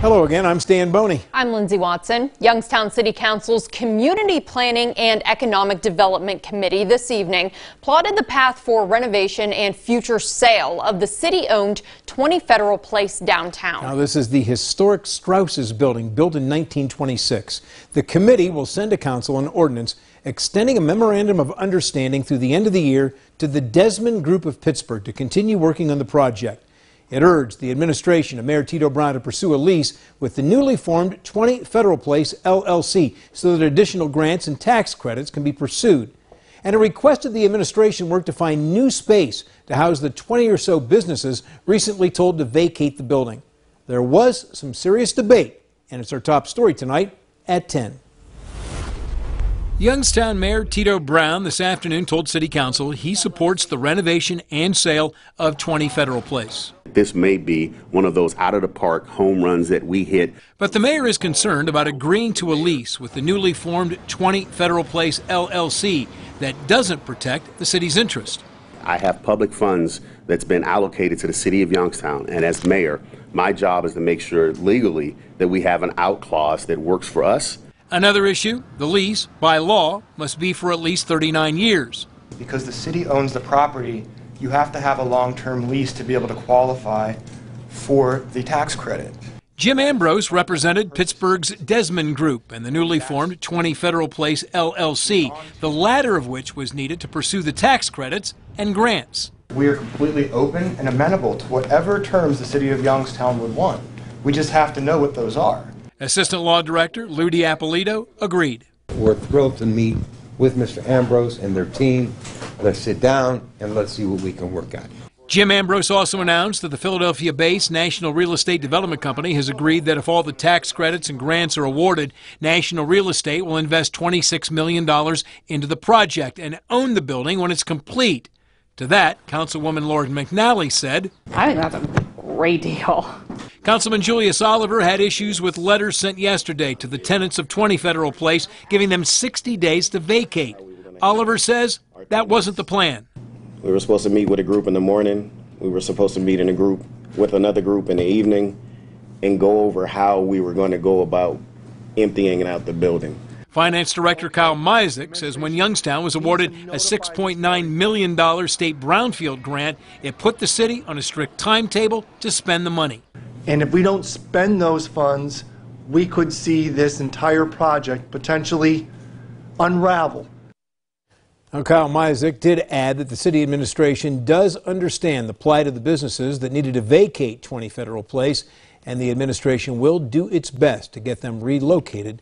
Hello again, I'm Stan Boney. I'm Lindsay Watson. Youngstown City Council's Community Planning and Economic Development Committee this evening plotted the path for renovation and future sale of the city owned 20 Federal Place downtown. Now, this is the historic Strouss's building built in 1926. The committee will send to council an ordinance extending a memorandum of understanding through the end of the year to the Desmond Group of Pittsburgh to continue working on the project. It urged the administration of Mayor Tito Brown to pursue a lease with the newly formed 20 Federal Place LLC so that additional grants and tax credits can be pursued. And it requested the administration work to find new space to house the 20 or so businesses recently told to vacate the building. There was some serious debate, and it's our top story tonight at 10. Youngstown Mayor Tito Brown this afternoon told City Council he supports the renovation and sale of 20 Federal Place. This may be one of those out of the park home runs that we hit. But the mayor is concerned about agreeing to a lease with the newly formed 20 Federal Place LLC that doesn't protect the city's interest. I have public funds that's been allocated to the city of Youngstown, and as mayor, my job is to make sure legally that we have an out clause that works for us Another issue the lease, by law, must be for at least 39 years. Because the city owns the property, you have to have a long term lease to be able to qualify for the tax credit. Jim Ambrose represented Pittsburgh's Desmond Group and the newly formed 20 Federal Place LLC, the latter of which was needed to pursue the tax credits and grants. We are completely open and amenable to whatever terms the city of Youngstown would want. We just have to know what those are. Assistant Law Director Lou D'Appolito agreed. We're thrilled to meet with Mr. Ambrose and their team. Let's sit down and let's see what we can work out. Jim Ambrose also announced that the Philadelphia based National Real Estate Development Company has agreed that if all the tax credits and grants are awarded, National Real Estate will invest $26 million into the project and own the building when it's complete. To that, Councilwoman Lauren McNally said, I think that's a great deal. Councilman Julius Oliver had issues with letters sent yesterday to the tenants of 20 Federal Place, giving them 60 days to vacate. Oliver says that wasn't the plan. We were supposed to meet with a group in the morning. We were supposed to meet in a group with another group in the evening and go over how we were going to go about emptying out the building. Finance Director Kyle Miasek says when Youngstown was awarded a $6.9 million state brownfield grant, it put the city on a strict timetable to spend the money. And if we don't spend those funds, we could see this entire project potentially unravel. Now, Kyle Miasek did add that the city administration does understand the plight of the businesses that needed to vacate 20 Federal Place, and the administration will do its best to get them relocated